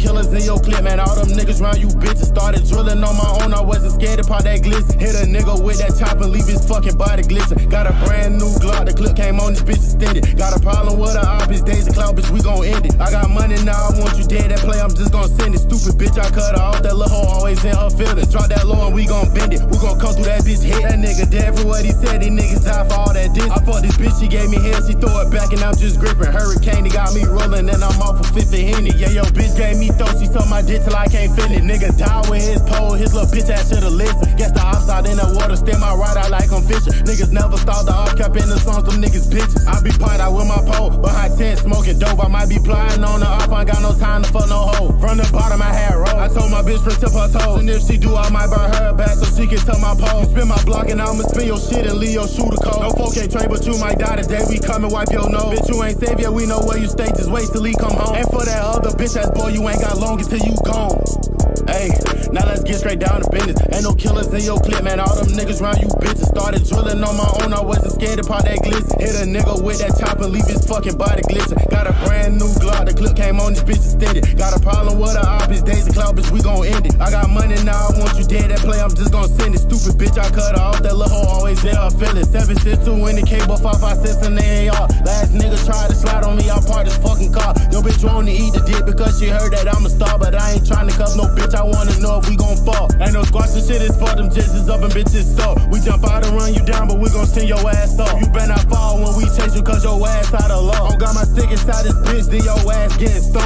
killers in your clip, man. All them niggas round you bitches started drilling on my own. I wasn't scared to pop that glisten. Hit a nigga with that chop and leave his fucking body glisten. Got a brand new Glock, the clip came on, this bitch extended. Got a problem with a op, days of cloud, bitch, we gon' end it. I got money now, I want you dead. That Stupid bitch, I cut her off. That little hoe always in her feelings. Drop that low and we gon' bend it. We gon' come through that bitch head. That nigga dead for what he said. These niggas die for all that diss. I fuck this bitch, she gave me head, she throw it back and I'm just gripping. Hurricane, he got me rolling and I'm off a fifth of Henny. Yeah, yo, bitch gave me throw, she suck my dick till I can't feel it. Nigga die with his pole, his little bitch ass should've listened. Guess the ops out in the water, stand my right out like I'm fishing. Niggas never start the op cap in the songs, them niggas bitches. I be part out with my pole, behind tent smoking dope. I might be bitch to tip her toes, and if she do, I might burn her back so she can tell my pole. Spin my block and I'ma spin your shit and leave your shooter cold. No 4K train, but you might die today. We come and wipe your nose. Bitch, you ain't safe yet, we know where you stay. Just wait till he come home. And for that other bitch ass boy, you ain't got long until you gone. Hey, now let's get straight down to business. Ain't no killers in your clip, man. All them niggas round you bitches. Started drilling on my own, I wasn't scared to that glisten. Hit a nigga with that chop and leave his fucking body glisten. Got a brand new Glock, the clip came on, this bitch extended. Got a problem with a Stupid bitch, I cut off. That little hoe always in her feelings. 762 in the cable, 556 in the AR. Last nigga tried to slide on me, I parked his fucking car. Yo, bitch, wanna eat the dick because she heard that I'm a star, but I ain't trying to cuff no bitch. I wanna know if we gon' fall. Ain't no squashing shit, it's for them jizzes up and bitches stuck. We jump out and run you down, but we gon' send your ass up. You better not fall when we chase you, cause your ass out of oh, luck. I got my stick inside this bitch, then your ass getting stoned.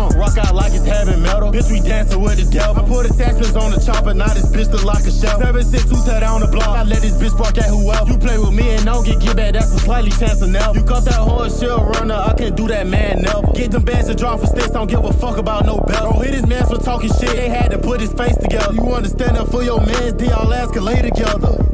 Bitch, we dancing with the devil. I put attachments on the chopper, now this bitch look like a shell. 762 tear on the block. I let this bitch bark at whoever. You play with me and don't get get back, that's a slightly chance of never. You cut that horse, she'll runner, I can't do that man never. Get them bands and drop for sticks, don't give a fuck about no belt. Bro, hit his man for talking shit, they had to put his face together. You understand up for your mans, ass can lay together.